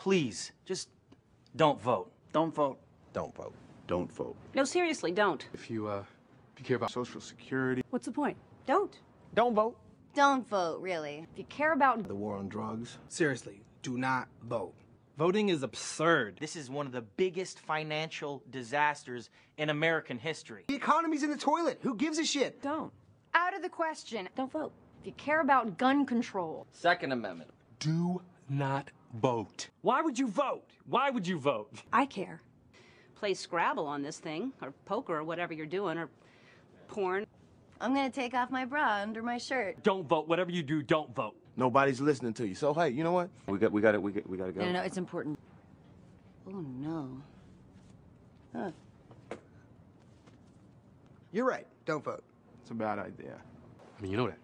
please, just don't vote. Don't vote. Don't vote. Don't vote. No, seriously, don't. If you, uh, if you care about Social Security, What's the point? Don't. Don't vote. Don't vote, really. If you care about The war on drugs. Seriously, do not vote. Voting is absurd. This is one of the biggest financial disasters in American history. The economy's in the toilet. Who gives a shit? don't. Out of the question. Don't vote. If you care about gun control, Second Amendment. do not vote. Why would you vote? Why would you vote? I care. Play Scrabble on this thing, or poker, or whatever you're doing, or porn. I'm gonna take off my bra under my shirt. Don't vote. Whatever you do, don't vote. Nobody's listening to you. So hey, you know what? We got, we got it. We got, we got to go. No, no, no, it's important. Oh no. Huh. You're right. Don't vote. It's a bad idea. I mean, you know that.